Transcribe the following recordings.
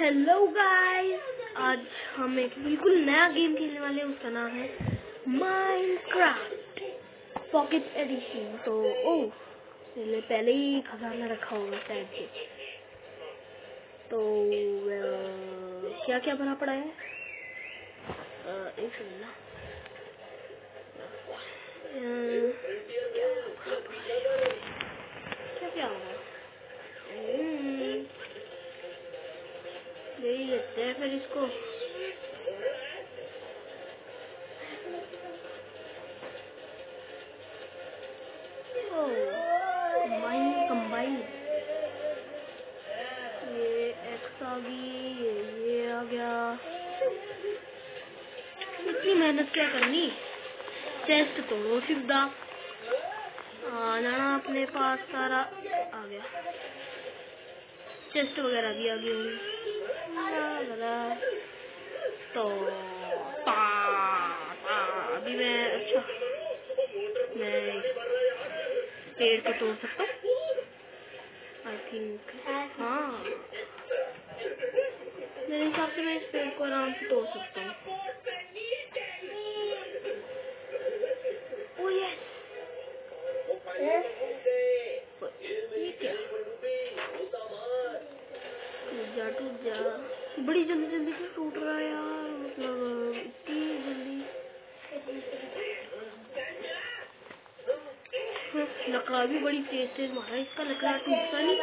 Hello guys आज हम एक बिल्कुल नया गेम खेलने वाले हैं। उसका नाम है माइनक्राफ्ट पॉकेट एडिशन तो ओह पहले पहले ही खजाना रखा होगा शायद से। तो क्या क्या भरा पड़ा है? आ, एक क्या क्या होगा यही लेते हैं फिर इसको। ये मेहनत क्या करनी? चेस्ट तोड़ो सीधा। जाना अपने पास सारा आ गया। चेस्ट वगैरह भी आ गई होंगी। तो अभी मैं अच्छा मैं पेड़ को तोड़ सकता हूँ। आई थिंक हाँ मेरे हिसाब से मैं इस पेड़ को आराम से तोड़ सकता हूँ। ओह यस टूट जा बड़ी जल्दी जल्दी से टूट रहा है यार मतलब इतनी जल्दी। लकड़ा भी बड़ी तेज तेज मारा, इसका लकड़ा टूटता नहीं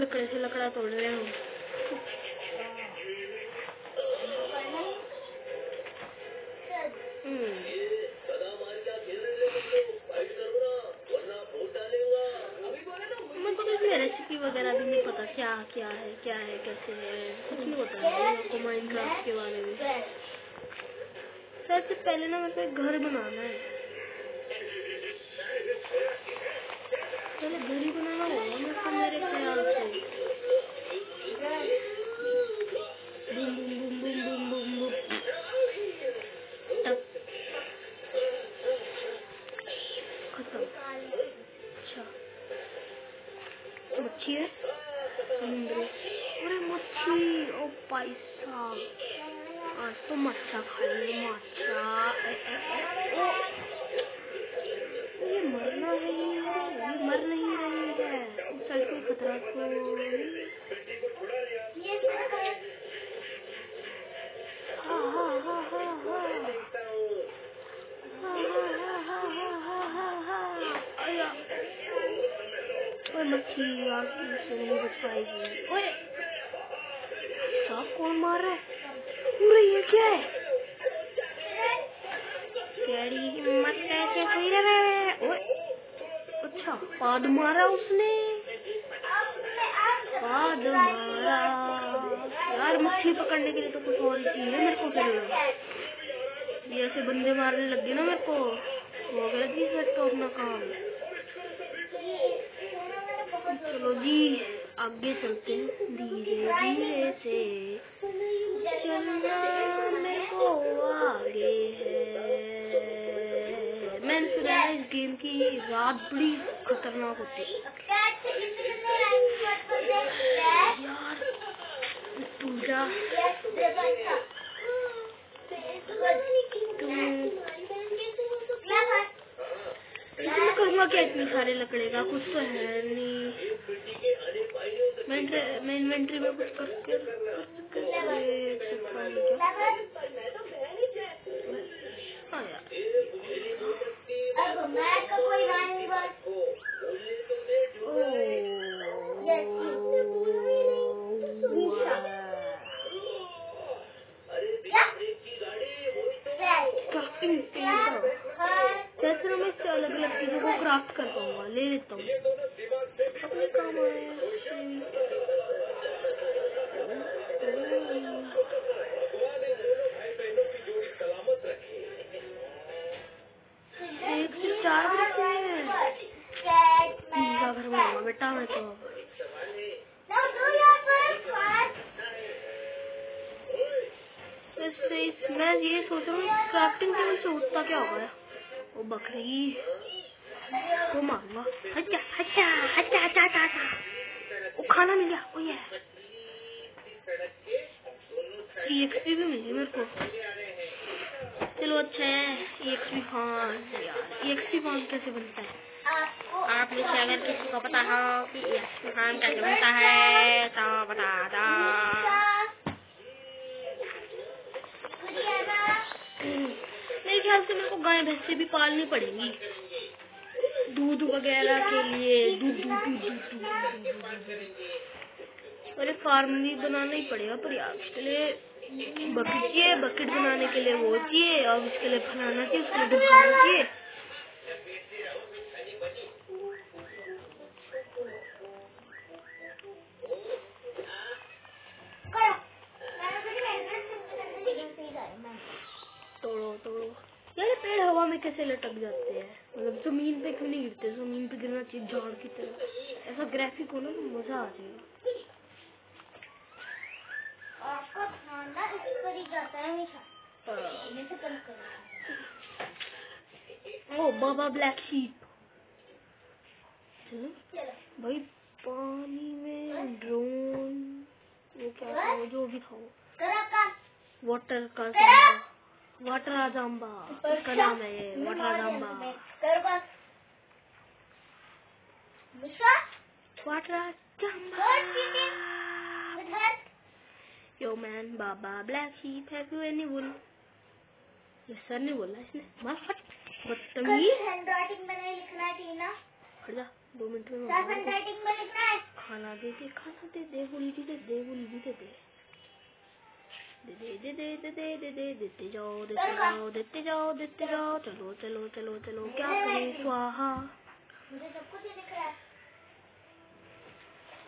लकड़े से लकड़ा तोड़ रहे हैं हम। क्या क्या है क्या है, कैसे है? कुछ नहीं पता है। आपको माइनक्राफ्ट के बारे में। सबसे पहले ना मेरे को एक घर बनाना है। पहले घर ही बनाना होगा मेरे ख्याल से। कौन मार रहा है? अरे ये क्या है? तेरी हिम्मत कैसे हुई रे? ओए अच्छा पाद मारा उसने। पाद मारा। यार, मच्छी पकड़ने के लिए तो कुछ और ही चाहिए मेरे को फिर। ये ऐसे बंदे मारने लग गए ना मेरे को। हो गया जी फिर तो अपना काम। चलो जी। आगे चलते धीरे धीरे से चलना को आगे है। मैंने सुना है इस गेम की रात बड़ी खतरनाक होती यार जा। मैं करूँगा क्या इतनी सारे लकड़े का? कुछ तो है नहीं। मैं मैं कुछ कर अलग अलग चीज़ों को क्राफ्ट कर पाऊँगा ले लेता हूँ। अपने काम आए। क्राफ्टिंग टेबल से उठता क्या होगा वो बकरी। वो मारूँगा अच्छा अच्छा अच्छा अच्छा अच्छा वो खाना मिल गया ओ ये एक्सपी भी मिली मेरे को। चलो अच्छा है एक्सपी हाँ यार। एक्सपी फॉर्म कैसे बनता है? आप में से अगर किसी को पता हो कि एक्सपी फॉर्म कैसे बनता है तो बता दो। से मेरे को गाय, भैंसे भी पालनी पड़ेगी। दूध वगैरह के लिए, दूध दूध दूध दूध दूध और एक फार्म भी बनाना ही पड़ेगा, पर यार उसके लिए बकेट चाहिए, बकेट बनाने के लिए वो चाहिए, और उसके लिए फलाना चाहिए, उसके लिए दुकान चाहिए। तरह ऐसा ना तो मज़ा आ जाएगा। आपका खाना इस पर ही जाता है हमेशा। हाँ। करो ओ बाबा ब्लैक शीप। चलो चलो। भाई पानी में ड्रोन वो क्या था वो जो भी था वो। वाटर का वाटर आजाम्बा उसका नाम है ये वाटर आजाम्बा विश्वास वाटर आजाम्बा Good chicken. इधर yo man baa baa black sheep have you any wool ये सर ने बोला इसने मार फट कल बदतमीज राइटिंग में नहीं लिखना है टीना हट जा दो मिनट में मारूँगा हैंड में लिखना है। खाना दे दे खाना दे दे भी दे दे भी दे दे। दे दे दे दे दे दे दे दे देते जाओ देते जाओ देते जाओ देते जाओ चलो चलो चलो चलो क्या करें स्वाहा मुझे सब कुछ दिख रहा है कॉपी भी उल्टी रखी भी है यार तभी हाँ उल्टी ठीक कॉपी है। उल्टे काम होगा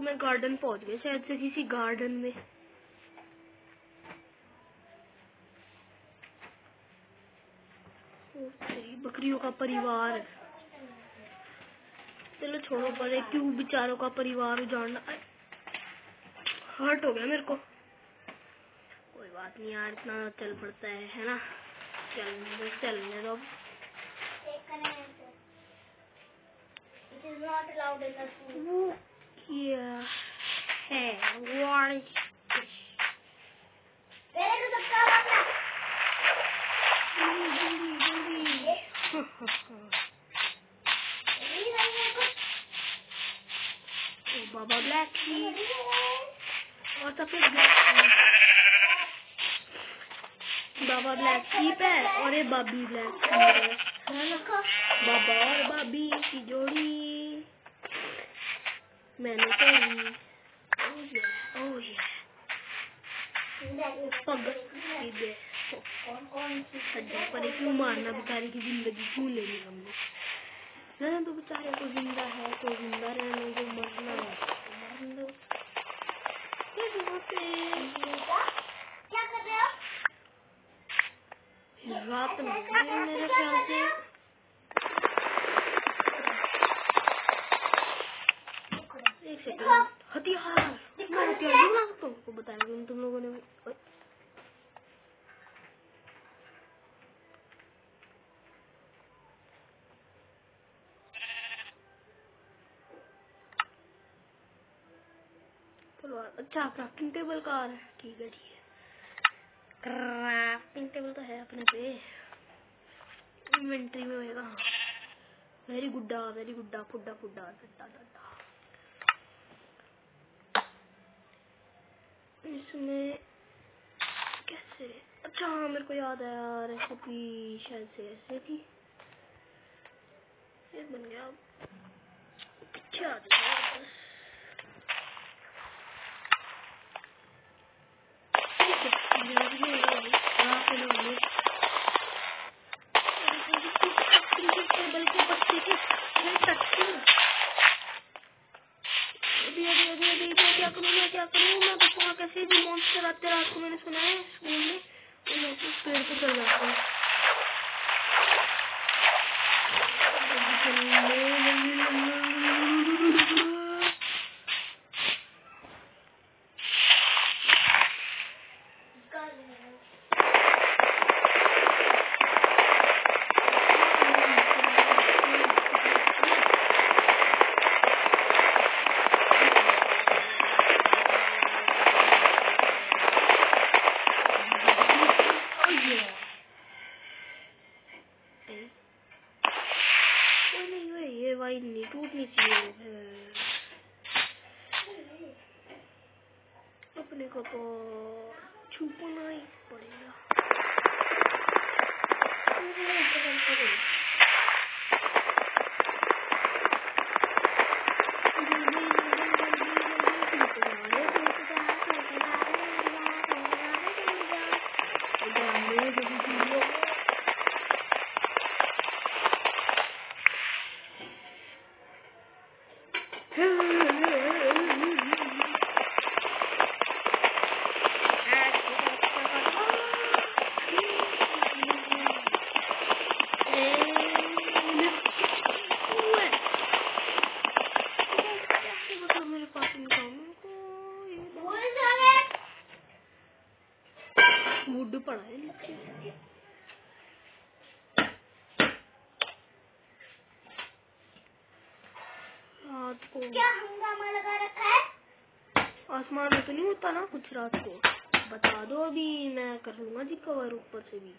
मैं गार्डन पहुँच गई, शायद से किसी गार्डन में। बकरियों का परिवार। चलो छोड़ो, पर क्यों बेचारों का परिवार उजाड़ना? हर्ट हो गया मेरे को। कोई बात नहीं यार, इतना चल पड़ता है है ना? Challenger, Challenger of. It is not allowed in the school. Black sheep है और ये बाबी ब्लैक बाबा और बाबी की जोड़ी। मैंने सी हड्डी पर क्यों मारना बेचारे की ज़िंदगी क्यों लेनी हमने? रहने तो बेचारे को ज़िंदा है तो ज़िंदा रहने दो मरना है तो मरने दो फिर यहाँ पे बेटा, क्या कर रहे हो रात में है मेरे ख्याल से एक सेकंड हथियार मैं हथियार नहीं बना सकता हूँ तो बताया क्यों तुम लोगों ने ओए, चलो अच्छा क्राफ्टिंग टेबल का आ रहा है। ठीक है ठीक है। क्राफ्टिंग टेबल तो है अपने पे। इन्वेंट्री में होएगा। वेरी गुड्डा वेरी गुड्डा फुड्डा फुड्डा डड्डा डड्डा इसमें कैसे? अच्छा हाँ मेरे को याद है आया रेसिपी शायद से ऐसे थी। ये बन गया। पीछे आ जाएगा आसमान में तो नहीं होता ना कुछ रात को। बता दो अभी मैं कर लूँगा जी कवर ऊपर से भी।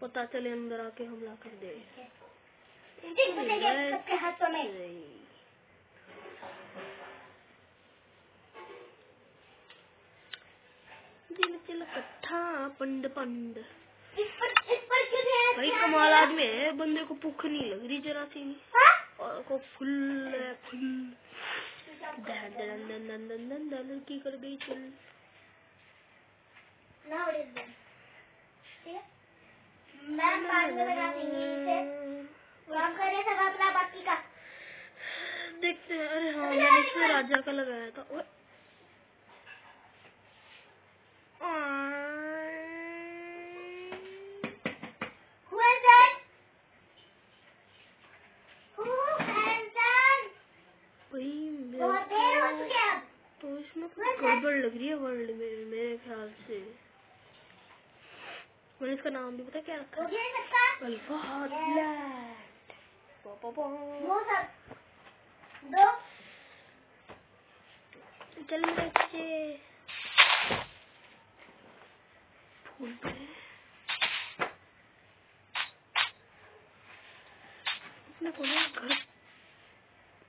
पता चले अंदर आके हमला कर दे। कट्ठा पंड पंड। इस पर इस पर क्यों ध्यान भाई कमाल आदमी है बंदे को भूख नहीं लग रही जरा सी हाँ? और को फुल फुल। कर गई चल? मैम बाद में काम सब अपना बाकी का देखते हैं अरे हाँ मैंने इसमें राजा का लगाया था ओए Who is that? Who has done? भाई बहुत मेरे देर हो को चुकी है अब तो इसमें कुछ गड़बड़ लग रही है वर्ल्ड में मेरे ख्याल से मैंने इसका नाम भी पता क्या रखा? हो है अल्फ़ा चल मेरे पे। अपने को घर।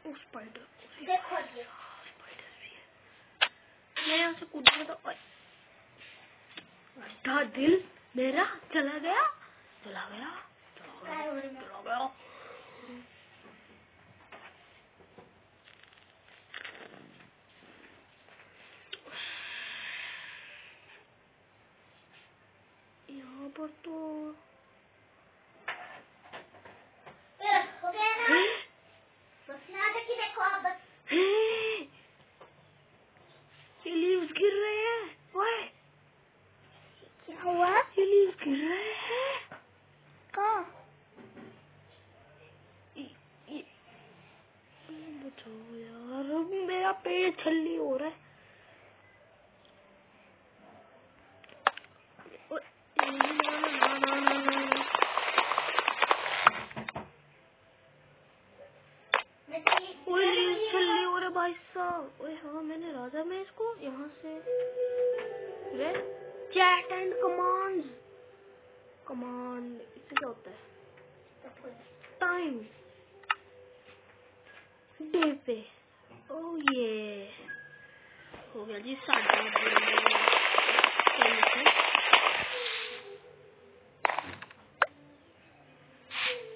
उस स्पाइडर देखो स्पाइडर भी है। मैं यहाँ से कूदूँगा तो दिल। मेरा? चला गया? चला गया? चला गया चला गया। यहाँ पर तो ये लीव्स गिर रहे हैं। क्या हुआ? लीव्स गिर रहे हैं कहाँ बचाओ यार मेरा पेट छल्ली हो रहा है। चैट एंड कमांड्स कमांड इससे क्या होता है टाइम डे पे ओ ये हो गया जी साढ़े आठ बजे। चलो फिर।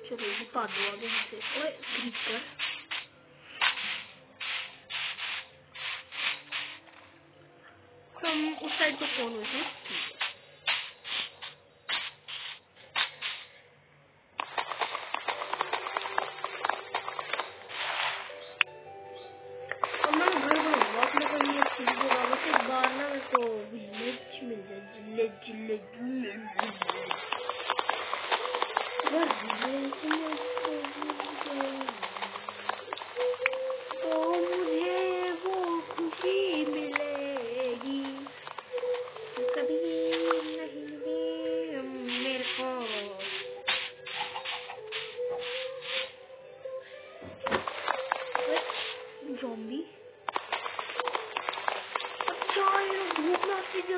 चलो जी पा दो आगे यहाँ से ओए क्रीपर हम उस साइड पे फ़ोन हुए थे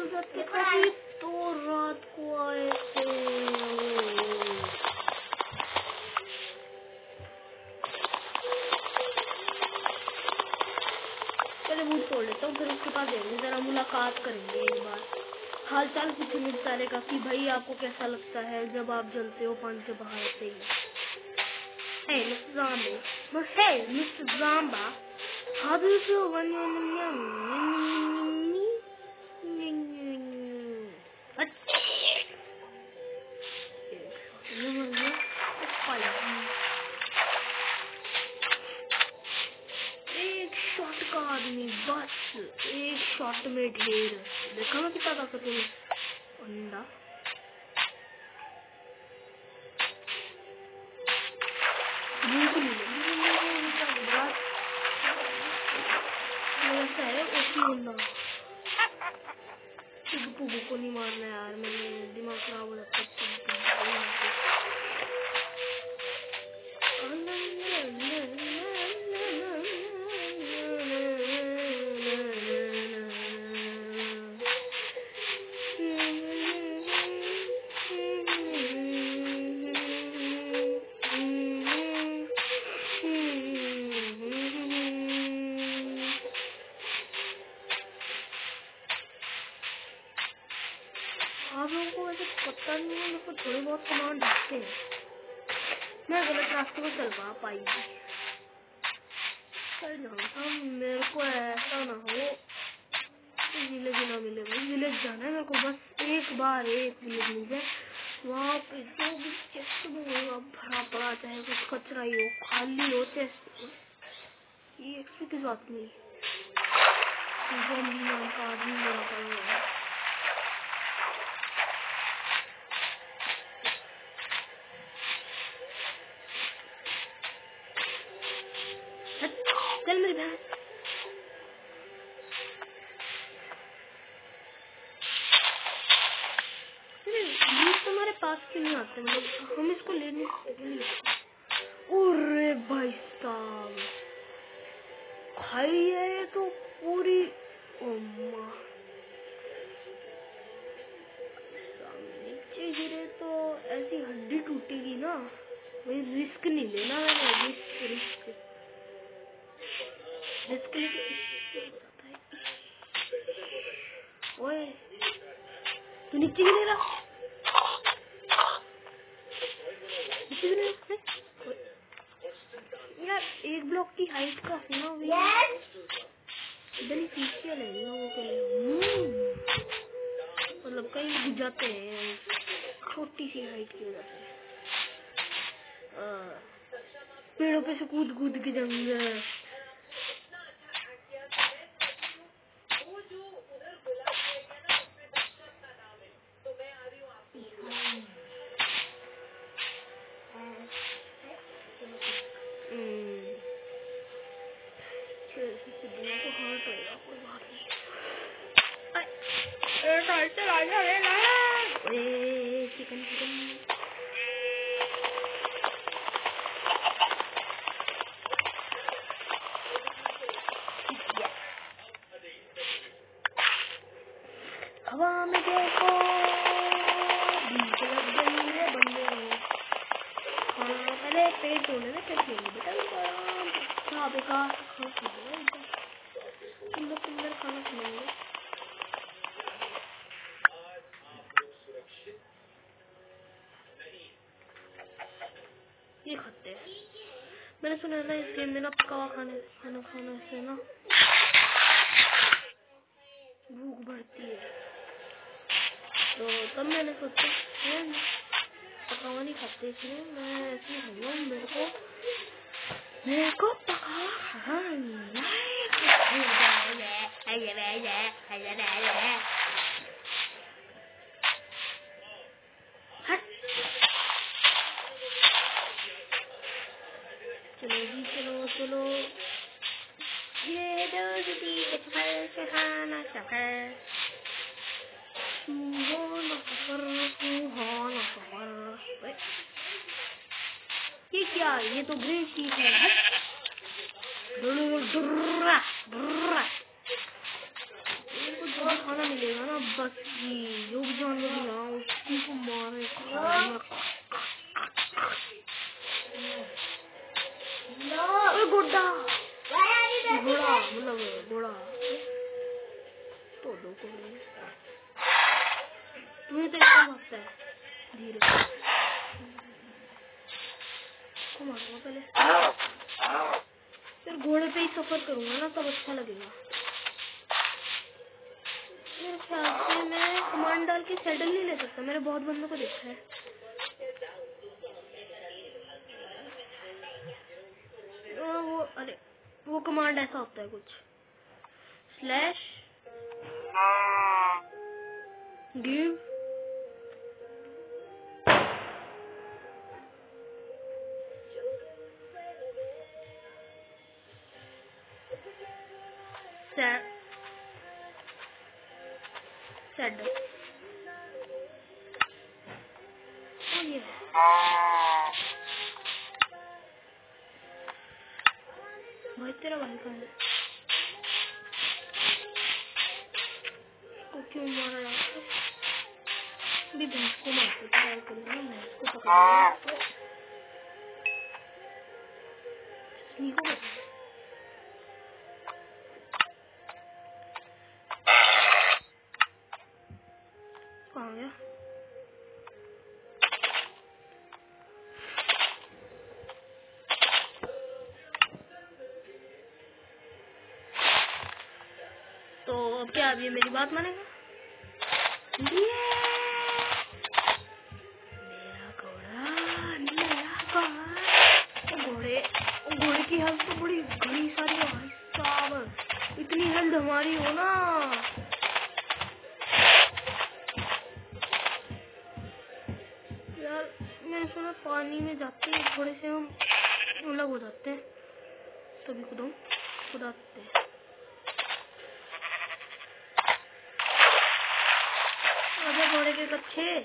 ज़रूरत के करीब तो रात वो तोड़ लेता फिर उसके पास जाएँगे जरा मुलाकात करेंगे एक बार हाल चाल पूछेंगे बेचारे का कि भाई आपको कैसा लगता है जब आप जलते हो पानी से बाहर से ही mister Mr. Zombie. But hey, Mr. Shot में ढेर देखा ना कितना ताकत आप लोगों को वैसे पता नहीं है, मेरे को थोड़े बहुत कमांड आते हैं। मैं गलत रास्ते पर चल पा पाई चल जाऊँगा मेरे को ऐसा ना हो विलेज ना मिले भाई। विलेज जाना है मेरे को, बस एक बार एक विलेज मिल जाए। वहाँ पे जो भी चेस्ट में होगा, भरा पड़ा, चाहे कुछ कचरा ही हो, खाली हो चेस्ट ये एक्सपी की बात नहीं आदमी, मरा पड़ा तुम्हारे पास क्यों नहीं आते? मतलब हम इसको लेने अरे भाई साहब। है ये तो पूरी। नीचे गिरे तो ऐसी हड्डी टूटेगी ना। वही रिस्क नहीं लेना मैंने, रिस्क रिस्क। रिस्क लेके ओए तू नीचे गिरे रहा नीचे गिरे रहा यार एक ब्लॉक की हाइट का होना भी इधर ही पीछे ले लोगों के लिए मतलब कहीं भी जाते हैं। छोटी सी हाइट की वजह से पेड़ों पे से कूद कूद के जंगल ये खाते हैं मैंने सुना है ना इस गेम में ना पका हुआ खाने खाना खाने से ना भूख बढ़ती है तो तब मैंने सोचा पकावा नहीं खाते इसलिए मैं ऐसे ही खाऊँगा मेरे को मेरे को चलो जी चलो चलो ये दोस्ती सफ़र सुहाना सफ़र सुहाना सफ़र सुहाना सफ़र ये क्या ये तो ग्रे शीट है दुर्रा दुर्रा जो भी खाना मिलेगा ना बस जो भी जानवर मिला उसी को मारे गोड्डा घोड़ा मतलब घोड़ा घोड़े तुम्हें तो इतना भागता है। धीरे को मारूँगा पहले घोड़े पे ही सफ़र करूँगा ना तब अच्छा लगेगा। मेरे ख्याल से मैं कमांड डाल के सैडल नहीं ले सकता। मैंने बहुत बंदों को देखा है। हाँ, वो अरे वो कमांड ऐसा होता है कुछ। Slash give Oh yeah. भाई तेरा भाई कहाँ है को क्यों मारा रात को अभी भैंस को मारते ट्राई करूँगा भैंस को पकड़ना स्नीको पकड़ कहाँ बात मानेगा? मेरा घोड़ा घोड़ा। घोड़े घोड़े की हेल्थ तो बड़ी बड़ी सारी साहब, इतनी हेल्थ हमारी हो ना। यार, मैंने सुना पानी में जाते हैं, थोड़े से हम अलग हो जाते हैं। तभी हम खुद हैं। घोड़े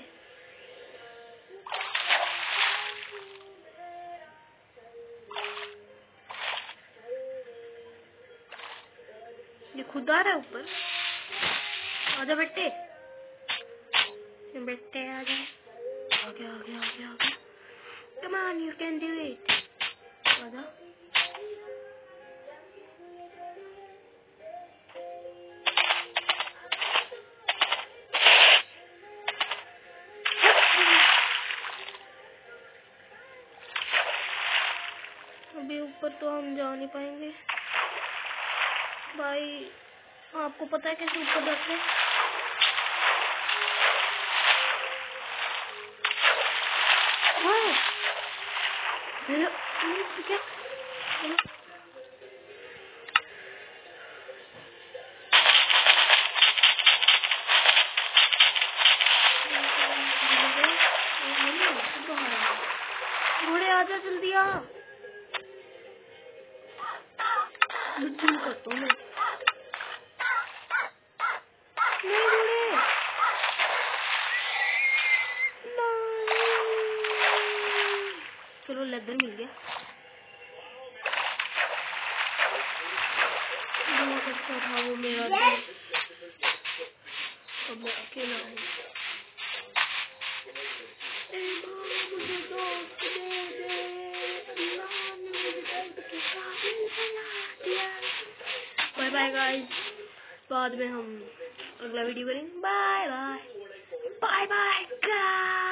ये खुद आ रहा ऊपर। आजा बेटे बेटे आजा आगे आगे आगे आगे come on you can do it आजा ऊपर तो हम जा नहीं पाएँगे भाई आपको पता है कैसे ऊपर जाते हैं. क्या? घोड़े आजा जल्दी आ चलो लेदर मिल गया। बहुत अच्छा था वो मेरा अब मैं अकेला हूँ मुझे दोस्त बाय गाइस बाद में हम अगला वीडियो करेंगे. Bye bye bye bye guys